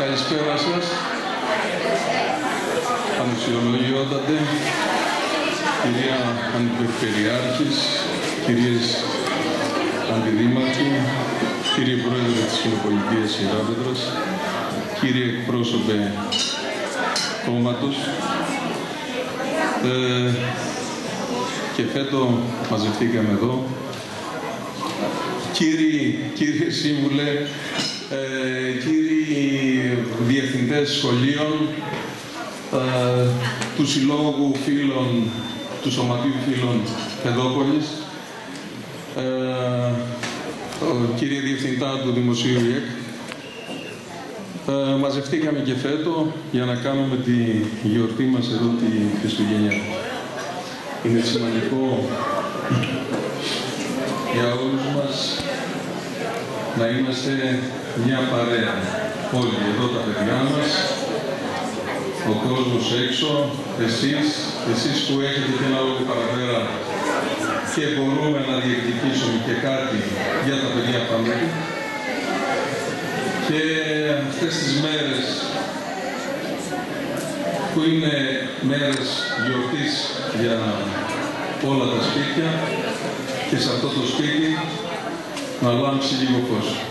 Καλησπέρα σας. Ανοσιολογιότατε, κυρία Αντιπεριφερειάρχης, κυρίες Αντιδήμαρχοι, κύριε Πρόεδρε της Κοινοπολιτείας Ιεράπετρας, κύριε εκπρόσωπε κόμματος, ε, και φέτο μαζευτήκαμε εδώ. Κύριοι, κύριε Σύμβουλε, ε, κύριοι διευθυντές σχολείων, ε, του Συλλόγου Φίλων, του Σωματείου Φίλων Παιδόπολης, ε, κύριε Διευθυντά του Δημοσίου ΙΕΚ, ε, μαζευτήκαμε και φέτο για να κάνουμε τη γιορτή μας εδώ τη Χριστουγεννιά. Είναι σημαντικό για όλους μας να είμαστε μια παρέα. Όλοι εδώ τα παιδιά μας, ο κόσμος έξω, εσείς, εσείς που έχετε και ένα λόγο παραπέρα και μπορούμε να διεκδικήσουμε και κάτι για τα παιδιά πάνω και αυτές τις μέρες που είναι μέρες γιορτής για όλα τα σπίτια και σε αυτό το σπίτι να λάμψει λίγο φως.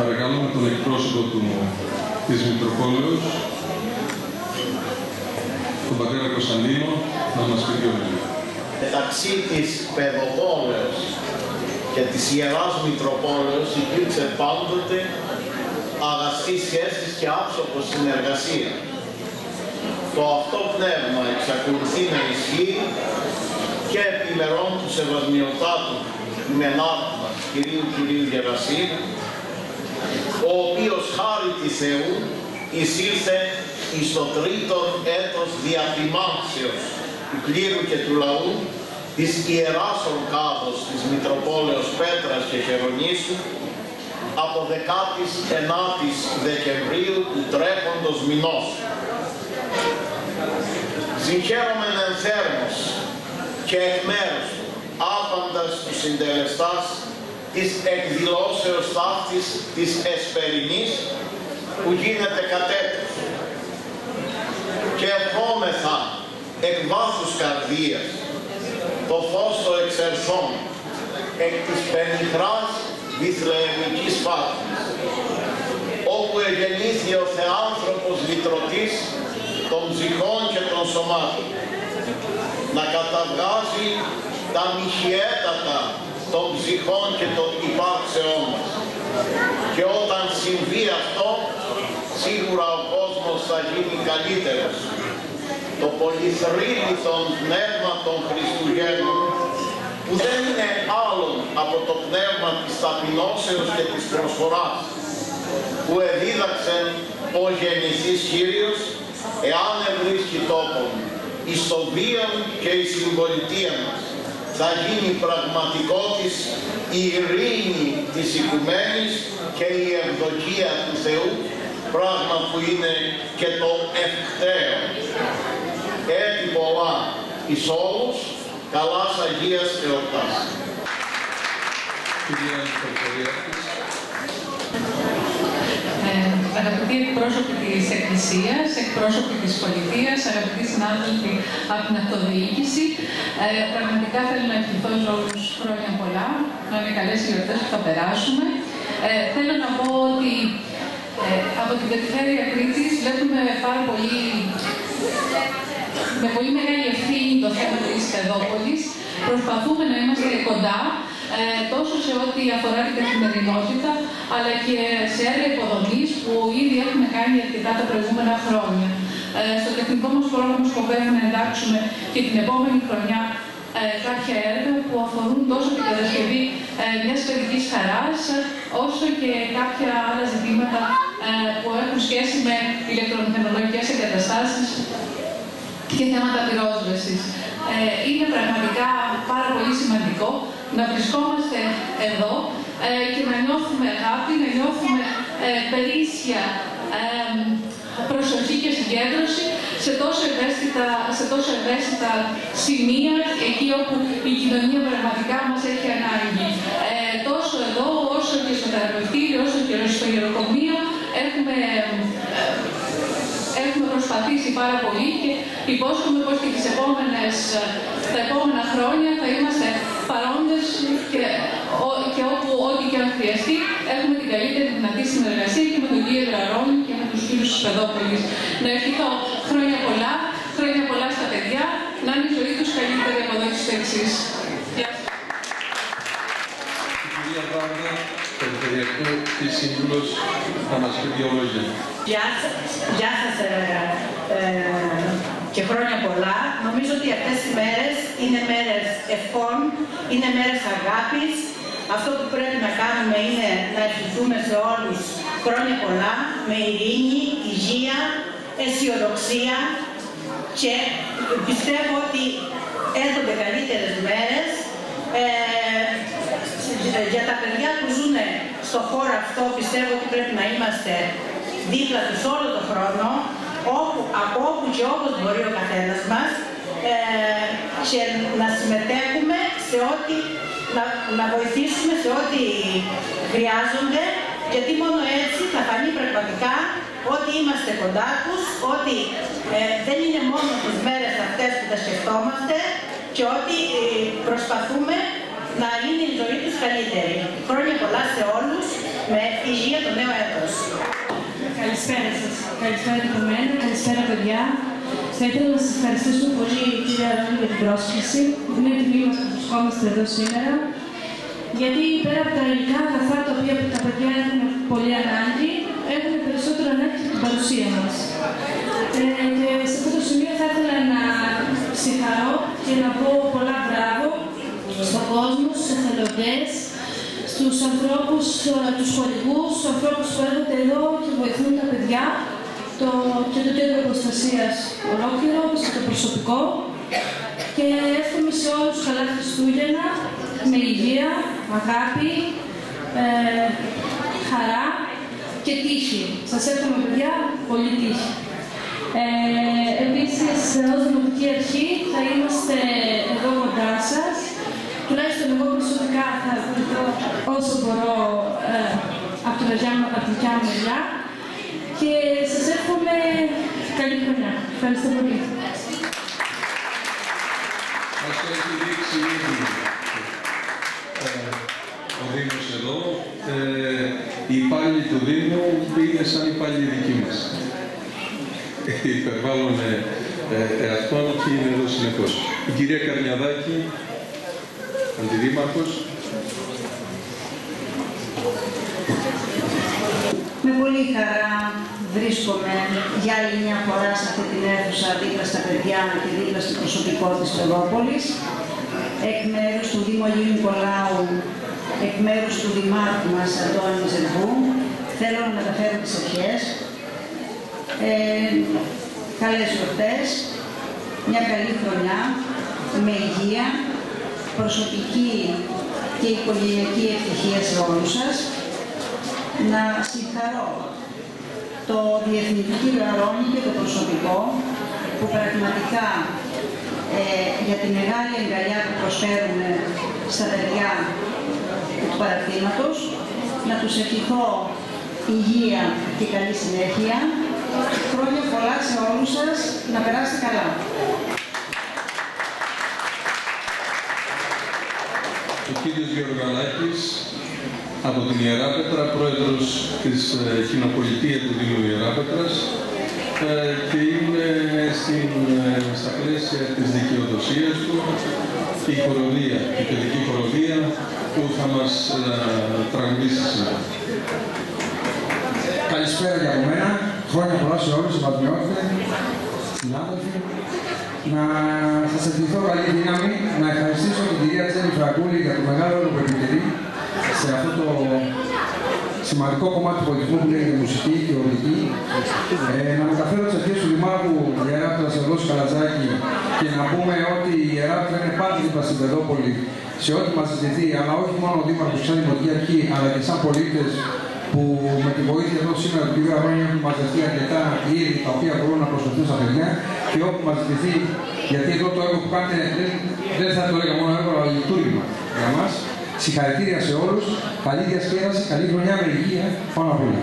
Παρακαλούμε τον εκπρόσωπο του, της Μητροπόλεως, τον πατέρα Κωνσταντίνο, να μας πει δύο λόγια. Μεταξύ της Παιδοπόλεως και της Ιεράς Μητροπόλεως υπήρξε πάντοτε αγαστή σχέση και άψογο συνεργασία. Το αυτό πνεύμα εξακολουθεί να ισχύει και επιμερών του Σεβασμιωτάτου Μενάτου μας, κυρίου κυρίου Γερασίου, ο οποίος χάρη της Θεού εισήλθε εις το τρίτο έτος διατημάξεως του κλήρου και του λαού της Ιεράς Ορκάδος της Μητροπόλεως Πέτρας και Χερονήσου από 19 Δεκεμβρίου του τρέχοντος μηνός. Συγχαίρομαι ενθέρμος και εκ μέρους του άπαντας του συντελεστάς της εκδηλώσεως ταύτης της Εσπερινής που γίνεται κατέτος. Και ευχόμεθα εκ βάθους καρδίας το φως το εξερθών εκ της πενιχράς Βιθλεεμικής Πάτρης όπου εγεννήθη ο Θεάνθρωπος λυτρωτής των ψυχών και των σωμάτων να καταβγάζει τα μοιχιέτατα των ψυχών και των υπάρξεών μας. Και όταν συμβεί αυτό, σίγουρα ο κόσμος θα γίνει καλύτερος. Το πολυθρύλι πνεύμα των Χριστουγέννων, που δεν είναι άλλον από το πνεύμα της ταπεινώσεως και της προσφοράς, που εδίδαξε ο γεννηθής Κύριος, εάν ευρίσκει τόπον, εις το βίον και η συμπολιτεία μας, θα γίνει πραγματικότης η ειρήνη της οικουμένης και η ευδοκία του Θεού, πράγμα που είναι και το ευκταίο. Έτσι πολλά εις όλους, καλάς Αγίας εορτάς. Ε, αγαπητοί εκπρόσωποι της Εκκλησίας, εκπρόσωποι της Πολιτείας, αγαπητοί συνάδελφοι από την αυτοδιοίκηση, ε, πραγματικά θέλω να ευχηθώ σε όλους χρόνια πολλά, να είναι καλές γιορτές που θα περάσουμε. Ε, θέλω να πω ότι ε, από την περιφέρεια Κρήτης βλέπουμε πάρα πολύ, με πολύ μεγάλη ευθύνη το θέμα της Παιδόπολης. Προσπαθούμε να είμαστε κοντά ε, τόσο σε ό,τι αφορά την καθημερινότητα, αλλά και σε έργα υποδομής που ήδη έχουμε κάνει αρκετά τα προηγούμενα χρόνια. Ε, στο τεχνικό μας πρόγραμμα σκοπεύουμε να εντάξουμε και την επόμενη χρονιά ε, κάποια έργα που αφορούν τόσο την κατασκευή ε, μιας παιδικής χαράς, όσο και κάποια άλλα ζητήματα ε, που έχουν σχέση με ηλεκτρομηχανολογικές εγκαταστάσεις και θέματα πυρόσβεσης. Ε, είναι πραγματικά πάρα πολύ σημαντικό να βρισκόμαστε εδώ ε, και να νιώθουμε αγάπη, να νιώθουμε ε, περίσσια ε, προσοχή και συγκέντρωση σε τόσο, ευαίσθητα, σε τόσο ευαίσθητα σημεία, εκεί όπου η κοινωνία πραγματικά μας έχει ανάγκη. Ε, τόσο εδώ, όσο και στο θεραπευτήριο, όσο και στο γεροκομείο, έχουμε, ε, έχουμε προσπαθήσει πάρα πολύ και υπόσχομαι πως και τις επόμενες, τα επόμενα χρόνια θα είμαστε παρόντες και, και όπου ό,τι και αν χρειαστεί έχουμε την καλύτερη δυνατή συνεργασία και με τον κύριο Γραρόνι και με τους φίλους της Παιδόπολης. Να ευχηθώ χρόνια πολλά, χρόνια πολλά στα παιδιά, να είναι η ζωή τους καλύτερη από εδώ και στο εξής. Γεια σας. Κυρία Βάρδα, Περιφερειακό και Σύμβουλος, θα μας πει δύο λόγια. Γεια σας, γεια σας ε, ε, και χρόνια πολλά. Νομίζω ότι αυτές οι μέρες είναι μέρες ευχών, είναι μέρες αγάπης. Αυτό που πρέπει να κάνουμε είναι να ευχηθούμε σε όλους χρόνια πολλά, με ειρήνη, υγεία, αισιοδοξία και πιστεύω ότι έρχονται καλύτερες μέρες ε, για τα παιδιά που ζουν στο χώρο αυτό πιστεύω ότι πρέπει να είμαστε δίπλα τους όλο τον χρόνο, όπου, από όπου και όπως μπορεί ο καθένας μας ε, και να συμμετέχουμε σε ό,τι, να, να βοηθήσουμε σε ό,τι χρειάζονται γιατί μόνο έτσι θα φανεί πραγματικά ότι είμαστε κοντά τους, ότι ε, δεν είναι μόνο τις μέρες αυτές που τα σκεφτόμαστε και ότι ε, προσπαθούμε να είναι η ζωή τους καλύτερη. Χρόνια πολλά σε όλους, με υγεία το νέο έτος. Καλησπέρα σας. Καλησπέρα από μένα. Καλησπέρα παιδιά. Θα ήθελα να σας ευχαριστήσω πολύ κύριε Αρώνη για την πρόσκληση. Είναι τιμή μας που βρισκόμαστε εδώ σήμερα. Γιατί πέρα από τα υλικά αγαθά τα οποία τα παιδιά έχουν πολύ ανάγκη, έχουν περισσότερο ανάγκη από την παρουσία μας. Ε, και σε αυτό το σημείο θα ήθελα να συγχαρώ και να πω πολλά μπράβο στον κόσμο, στους εθελοντές, στους ανθρώπους, τους χωρικούς, στους ανθρώπους που έρχονται εδώ και βοηθούν τα παιδιά το, και το κέντρο προστασίας ολόκληρο, και το προσωπικό. Και εύχομαι σε όλους καλά Χριστούγεννα, με υγεία, αγάπη, ε, χαρά και τύχη. Σας εύχομαι παιδιά, πολύ τύχη. Ε, επίσης, ως Δημοτική Αρχή θα είμαστε εδώ κοντά σας. Τουλάχιστον εγώ προσωπικά θα βοηθώ όσο μπορώ ε, από, τη δικιά μου, από δικιά μου μεριά και σας εύχομαι καλή χρονιά. Ευχαριστώ πολύ. Μας έχει δείξει ήδη ε, ο Δήμος εδώ. Ε, οι υπάλληλοι του Δήμου είναι σαν υπάλληλοι δικοί μας. Υπερβάλλουν ε, εαυτόν και είναι εδώ συνεχώς. Η κυρία Καρνιαδάκη, αντιδήμαρχος. Με πολύ χαρά βρίσκομαι για άλλη μια φορά σε αυτή την αίθουσα δίπλα στα παιδιά και δίπλα στο προσωπικό της Πεδόπολης. Εκ μέρους του Δήμου Αγίου Νικολάου, εκ μέρους του Δημάρχου μας Αντώνη Ζερβού, θέλω να μεταφέρω τις ευχές. Ε, καλές γιορτές, μια καλή χρονιά, με υγεία, προσωπική και οικογενειακή ευτυχία σε όλους σας. Να συγχαρώ το Διευθυντικό κύριο Αρώνη και το προσωπικό που πραγματικά ε, για τη μεγάλη αγκαλιά που προσφέρουν στα παιδιά του παρακτήματος, να τους ευχηθώ υγεία και καλή συνέχεια. Χρόνια πολλά σε όλους σας, να περάσετε καλά. Ο κύριος Γεωργαλάκης από την Ιεράπετρα, πρόεδρος της ε, Κοινοπολιτεία του Δήμου Ιεράπετρας ε, και είναι στην, ε, στα πλαίσια της δικαιοδοσίας του και η χοροδία, η παιδική χοροδία που θα μας τραγουδήσει σήμερα. Καλησπέρα για από μένα. Χρόνια πολλά σε όλους, συμπατριώτες, συνάδελφοι. Να σας ευχηθώ καλή δύναμη, να ευχαριστήσω την κυρία Τζένι Φραγκούλη για το μεγάλο έργο που επιτελεί σε αυτό το σημαντικό κομμάτι του πολιτισμού που λέγεται μουσική και οδική. Ε, να μεταφέρω τις ευχές του Δημάρχου Ιεράπτρας εδώ στο Καλατζάκη και να πούμε ότι η Ιεράπτρα είναι πάντα δίπλα στην Παιδόπολη σε ό,τι μας ζητηθεί, αλλά όχι μόνο ο Δήμαρχος σαν Δημοτική Αρχή, αλλά και σαν πολίτες που με τη βοήθεια εδώ σήμερα του κ. Αρώνη έχουν μαζευτεί αρκετά είδη τα οποία μπορούν να προσφερθούν στα παιδιά και όπου μας ζητηθεί, γιατί εδώ το έργο που κάνετε δεν, δεν θα το έλεγα μόνο έργο, αλλά λειτουργήμα για μας. Συγχαρητήρια σε όλους, καλή διασκέδαση, καλή χρονιά με υγεία, πάνω απ' όλα.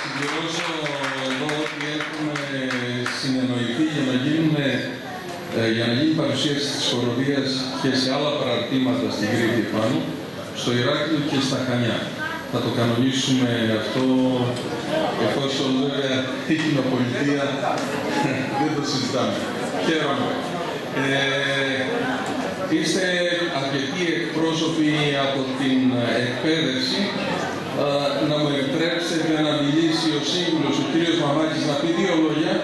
συμπληρώσω εδώ ότι έχουμε συνεννοηθεί για να, γίνουν, ε, για να γίνει παρουσίαση της χοροδίας και σε άλλα παραρτήματα στην Κρήτη πάνω, στο Ηράκλειο και στα Χανιά. Θα το κανονίσουμε αυτό εφόσον βέβαια η κοινοπολιτεία δεν το συζητάμε. Χαίρομαι. Ε, είστε αρκετοί εκπρόσωποι από την εκπαίδευση να μου επιτρέψετε να μιλήσει ο σύμβουλος, ο κύριος Μαμάκης, να πει δύο λόγια,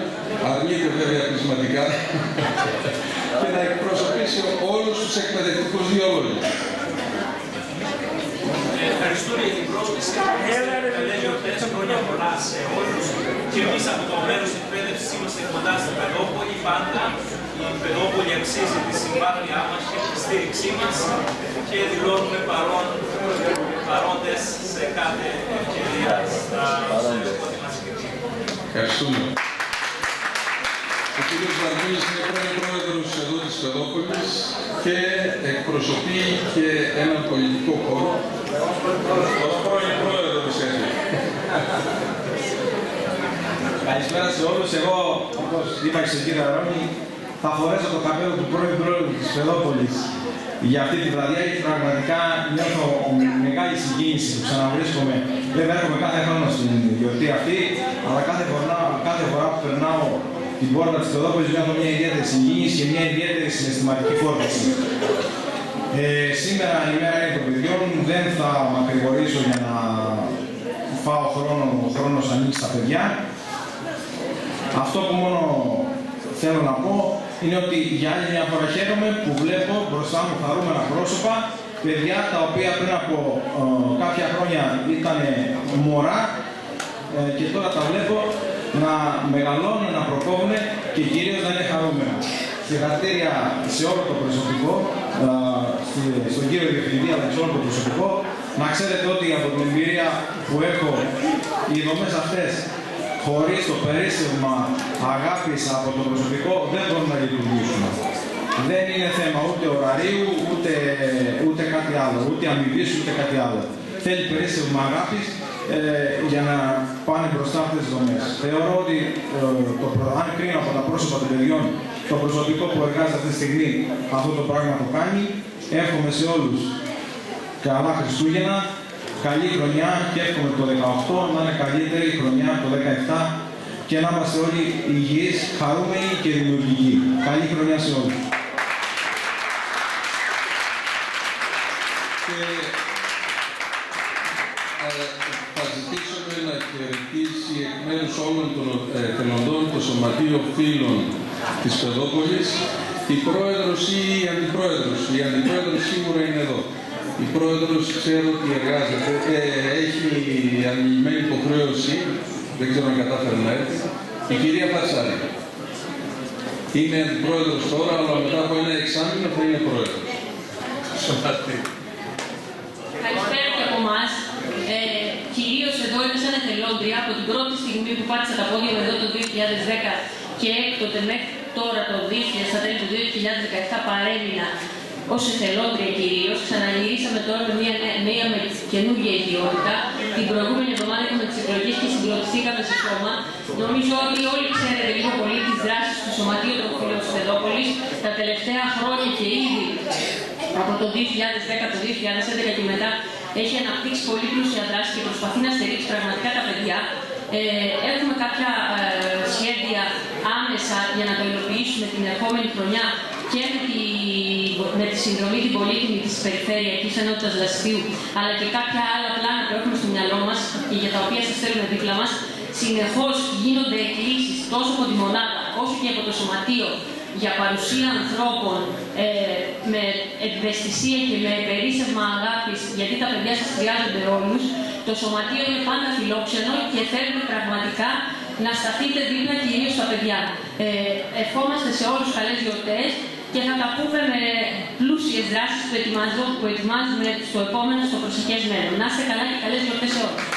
αρνείται βέβαια πεισματικά, και να εκπροσωπήσει όλους τους εκπαιδευτικούς δύο λόγια. Ευχαριστώ για την πρόσκληση. Καλές γιορτές, χρόνια πολλά σε όλους. Και εμείς από το μέρος της εκπαίδευσης είμαστε κοντά στην Παιδόπολη πάντα. Η Παιδόπολη αξίζει τη συμπάθειά μας και τη στήριξή μας και δηλώνουμε παρόν, παρόντες σε κάθε ευκαιρία στα ό,τι μας Ευχαριστούμε. Ο κ. Βαρμίλης είναι πρώην πρόεδρος εδώ της Παιδόπολης και εκπροσωπεί και έναν πολιτικό χώρο ως πρώην πρόεδρος έτσι. Καλησπέρα σε όλους. Εγώ, όπως είπα και στον κύριο Αρώνη, θα φορέσω το καπέλο του πρώην πρόεδρου της Παιδόπολης για αυτή τη βραδιά γιατί πραγματικά νιώθω μεγάλη συγκίνηση που ξαναβρίσκομαι. Βέβαια έρχομαι κάθε χρόνο στην γιορτή αυτή, αλλά κάθε φορά, κάθε φορά που περνάω την πόρτα της Παιδόπολης νιώθω μια ιδιαίτερη συγκίνηση και μια ιδιαίτερη συναισθηματική φόρτιση. Ε, σήμερα η μέρα είναι των παιδιών, δεν θα μακρηγορήσω για να φάω χρόνο, ο χρόνος ανοίξει στα παιδιά. Αυτό που μόνο θέλω να πω είναι ότι για άλλη μια φορά χαίρομαι που βλέπω μπροστά μου χαρούμενα πρόσωπα, παιδιά τα οποία πριν από ε, κάποια χρόνια ήταν μωρά ε, και τώρα τα βλέπω να μεγαλώνουν, να προκόβουν και κυρίως να είναι χαρούμενα. Συγχαρητήρια σε όλο το προσωπικό, ε, στον κύριο Διευθυντή αλλά και σε όλο το προσωπικό. Να ξέρετε ότι από την εμπειρία που έχω, οι δομές αυτές χωρίς το περίσσευμα αγάπης από το προσωπικό δεν μπορούν να λειτουργήσουν. Δεν είναι θέμα ούτε ωραρίου, ούτε, ούτε κάτι άλλο, ούτε αμοιβής, ούτε κάτι άλλο. Θέλει περίσσευμα αγάπης ε, για να πάνε μπροστά αυτές τις δομές. Θεωρώ ότι ε, το, αν κρίνω από τα πρόσωπα των παιδιών, το προσωπικό που εργάζεται αυτή τη στιγμή αυτό το πράγμα το κάνει, εύχομαι σε όλους καλά Χριστούγεννα, καλή χρονιά και εύχομαι το 18 να είναι καλύτερη χρονιά το 17 και να είμαστε όλοι υγιείς, χαρούμενοι και δημιουργικοί. Καλή χρονιά σε όλους. Και ε, θα ζητήσουμε να χαιρετήσει εκ μέρους όλων των ε, θελοντών το Σωματείο Φίλων της Παιδόπολης η πρόεδρος ή η αντιπρόεδρος. Η αντιπρόεδρος σίγουρα είναι εδώ. Η πρόεδρος ξέρω ότι εργάζεται, ε, έχει ανηλυμένη υποχρέωση, δεν ξέρω αν κατάφερε να έρθει, η κυρία Φατσάρη. Είναι αντιπρόεδρος τώρα, αλλά μετά από ένα εξάμεινο θα είναι πρόεδρος. Σωματή. Καλησπέρα και από εμά. Ε, Κυρίως εδώ είμαι σαν εθελόντρια από την πρώτη στιγμή που πάτησα τα πόδια μου εδώ το 2010 και έκτοτε μέχρι τώρα το 2000, στα τέλη του 2017 παρέμεινα ως εθελόντρια κυρίως. Ξαναγυρίσαμε τώρα με μια, μια με καινούργια ιδιότητα. Την προηγούμενη εβδομάδα είχαμε τις εκλογές και συγκροτηθήκαμε σε σώμα. Νομίζω ότι όλοι ξέρετε λίγο πολύ τις δράσεις του Σωματείου των Φίλων τη Παιδόπολη τα τελευταία χρόνια και ήδη από το 2010, το 2011 και μετά έχει αναπτύξει πολύ πλούσια δράση και προσπαθεί να στηρίξει πραγματικά τα παιδιά. Ε, έχουμε κάποια ε, σχέδια άμεσα για να το υλοποιήσουμε την ερχόμενη χρονιά και με τη, με τη συνδρομή την πολύτιμη της Περιφερειακής Ενότητας Δασπίου, αλλά και κάποια άλλα πλάνα που έχουμε στο μυαλό μας και για τα οποία σας θέλουμε δίπλα μας. Συνεχώς γίνονται εκκλήσεις τόσο από τη μονάδα όσο και από το Σωματείο για παρουσία ανθρώπων ε, με ευαισθησία και με περίσσευμα αγάπης, γιατί τα παιδιά σας χρειάζονται όλους. Το Σωματείο είναι πάντα φιλόξενο και θέλουμε πραγματικά να σταθείτε δίπλα κυρίως στα παιδιά. Ε, ευχόμαστε σε όλους καλές γιορτές και θα τα πούμε με πλούσιες δράσεις που, που ετοιμάζουμε στο επόμενο, στο προσεχές μέλλον. Να είστε καλά και καλές γιορτές σε όλους.